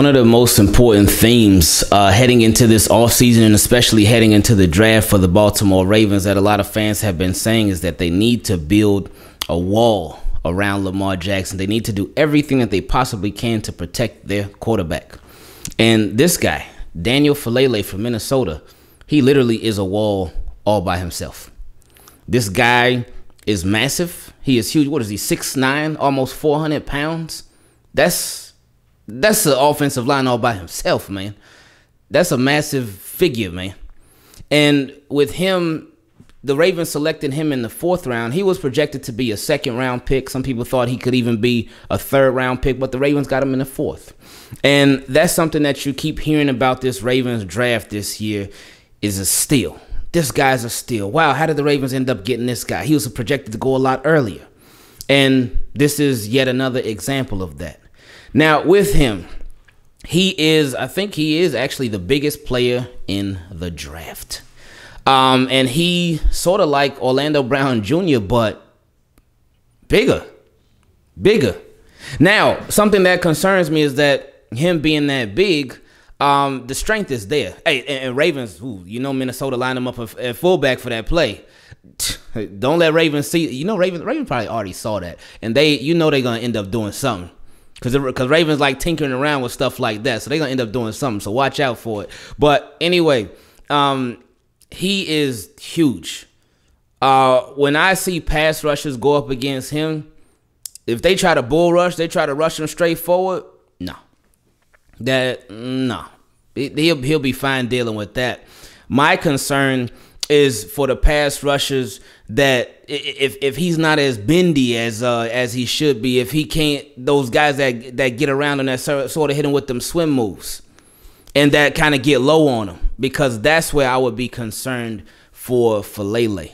One of the most important themes uh, heading into this offseason and especially heading into the draft for the Baltimore Ravens that a lot of fans have been saying is that they need to build a wall around Lamar Jackson. They need to do everything that they possibly can to protect their quarterback. And this guy, Daniel Faalele from Minnesota, he literally is a wall all by himself. This guy is massive. He is huge. What is he? Six nine, almost four hundred pounds. That's that's an offensive line all by himself, man. That's a massive figure, man. And with him, the Ravens selected him in the fourth round. He was projected to be a second round pick. Some people thought he could even be a third round pick, but the Ravens got him in the fourth. And that's something that you keep hearing about this Ravens draft this year is a steal. This guy's a steal. Wow, how did the Ravens end up getting this guy? He was projected to go a lot earlier. And this is yet another example of that. Now, with him, he is, I think he is actually the biggest player in the draft. Um, and he sort of like Orlando Brown Jr., but bigger. Bigger. Now, something that concerns me is that him being that big, um, the strength is there. Hey, and, and Ravens, ooh, you know Minnesota lined him up at fullback for that play. Don't let Ravens see. You know Ravens. Ravens probably already saw that, and they, you know, they're gonna end up doing something. Cause, Cause Ravens like tinkering around with stuff like that, so they're gonna end up doing something. So watch out for it. But anyway, um, he is huge. Uh, when I see pass rushers go up against him, if they try to bull rush, they try to rush him straight forward. No, that no, he'll he'll be fine dealing with that. My concern is for the pass rushers that if if he's not as bendy as uh, as he should be, if he can't, those guys that that get around and that sort of hit him with them swim moves, and that kind of get low on him, because that's where I would be concerned for for Lele.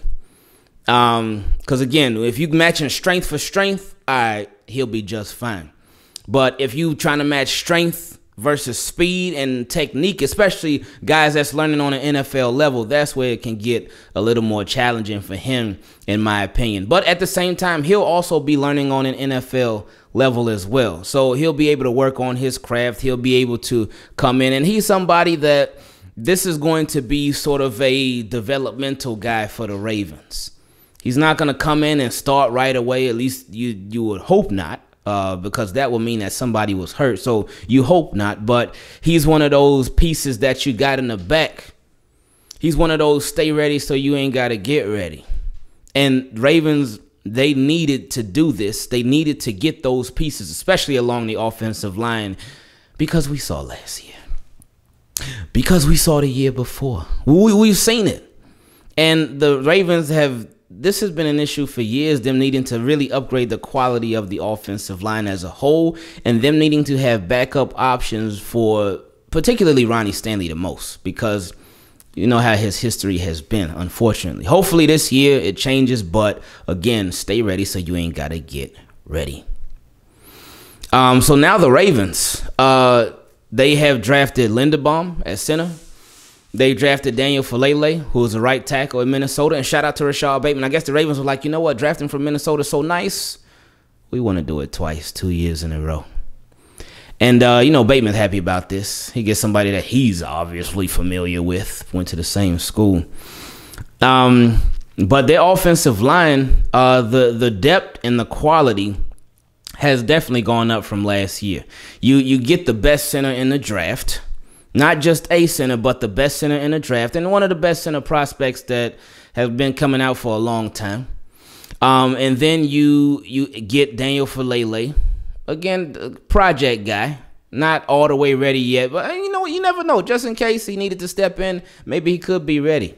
Um, because again, if you matching strength for strength, all right, he'll be just fine. But if you trying to match strength versus speed and technique, especially guys that's learning on an NFL level, that's where it can get a little more challenging for him, in my opinion. But at the same time, he'll also be learning on an NFL level as well. So he'll be able to work on his craft. He'll be able to come in, and he's somebody that this is going to be sort of a developmental guy for the Ravens. He's not going to come in and start right away. At least you you would hope not uh, because that would mean that somebody was hurt. So you hope not, but he's one of those pieces that you got in the back. He's one of those stay ready so you ain't got to get ready. And Ravens, they needed to do this. They needed to get those pieces, especially along the offensive line, because we saw last year. Because we saw the year before. We, we've seen it. And the Ravens have this has been an issue for years, them needing to really upgrade the quality of the offensive line as a whole, and them needing to have backup options for particularly Ronnie Stanley the most, because you know how his history has been, unfortunately. Hopefully this year it changes, but again, stay ready so you ain't gotta get ready. Um, so now the Ravens, uh, they have drafted Linderbaum at center. They drafted Daniel Faalele, who was a right tackle in Minnesota. And shout out to Rashod Bateman. I guess the Ravens were like, you know what? Drafting from Minnesota is so nice. We want to do it twice, two years in a row. And, uh, you know, Bateman's happy about this. He gets somebody that he's obviously familiar with, went to the same school. Um, but their offensive line, uh, the, the depth and the quality has definitely gone up from last year. You, you get the best center in the draft not just a center, but the best center in the draft, and one of the best center prospects that have been coming out for a long time. Um, and then you you get Daniel Faalele, again, project guy, not all the way ready yet, but you know you never know. Just in case he needed to step in, maybe he could be ready.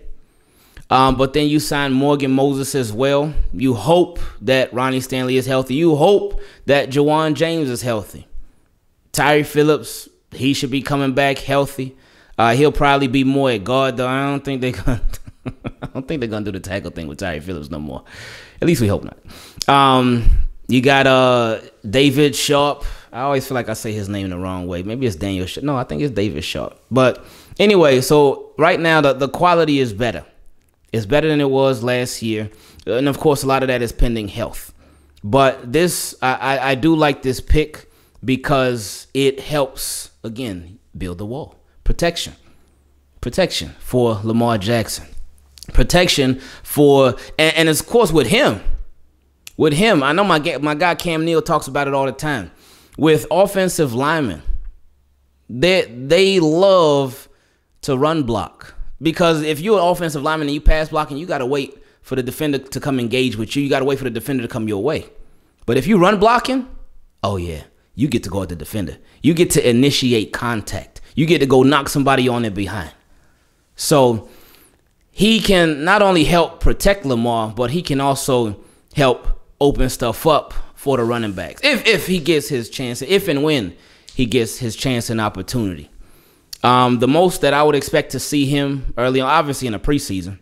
Um, but then you sign Morgan Moses as well. You hope that Ronnie Stanley is healthy. You hope that Ja'Wuan James is healthy. Tyre Phillips he should be coming back healthy. Uh, he'll probably be more at guard though. I don't think they're gonna. I don't think they're gonna do the tackle thing with Tyre Phillips no more. At least we hope not. Um, you got uh David Sharp. I always feel like I say his name in the wrong way. Maybe it's Daniel. Sharpe. No, I think it's David Sharp. But anyway, so right now the the quality is better. It's better than it was last year, and of course a lot of that is pending health. But this, I I, I do like this pick because it helps again build the wall, protection, protection for Lamar Jackson, protection for, and, and of course with him, with him. I know my my guy Cam Neal talks about it all the time. With offensive linemen, they they love to run block because if you're an offensive lineman and you pass blocking, you got to wait for the defender to come engage with you. You got to wait for the defender to come your way. But if you run blocking, oh yeah, you get to go at the defender. You get to initiate contact. You get to go knock somebody on it behind. So he can not only help protect Lamar, but he can also help open stuff up for the running backs. If if he gets his chance, if and when he gets his chance and opportunity. Um, the most that I would expect to see him early on, obviously in the preseason,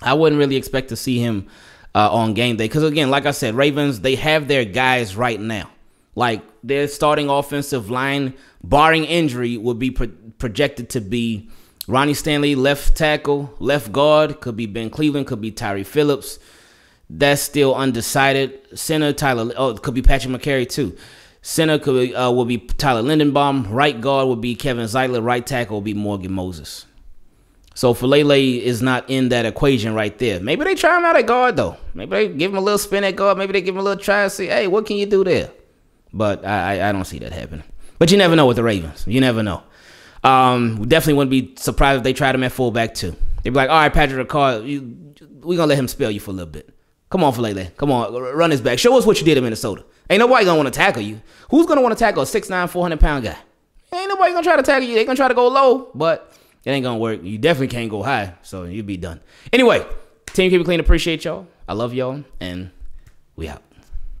I wouldn't really expect to see him uh, on game day because again, like I said, Ravens they have their guys right now. Like their starting offensive line, barring injury, would be pro- projected to be Ronnie Stanley, left tackle, left guard. Could be Ben Cleveland, could be Tyre Phillips. That's still undecided. Center Tyler, oh, could be Patrick Mekari too. Center could uh, will be Tyler Linderbaum. Right guard will be Kevin Zeitler. Right tackle will be Morgan Moses. So Faalele is not in that equation right there. Maybe they try him out at guard though. Maybe they give him a little spin at guard. Maybe they give him a little try and see, hey, what can you do there? But I, I, don't see that happening. But you never know with the Ravens. You never know. Um, definitely wouldn't be surprised if they tried him at fullback too. They'd be like, all right, Patrick Ricard, we gonna let him spell you for a little bit. Come on, Faalele. Come on, run his back. Show us what you did in Minnesota. Ain't nobody gonna want to tackle you. Who's gonna want to tackle a 6'9", 400 pound guy? Ain't nobody gonna try to tackle you. They gonna try to go low, but it ain't gonna work. You definitely can't go high, so you'll be done. Anyway, team keep it clean. Appreciate y'all. I love y'all, and we out.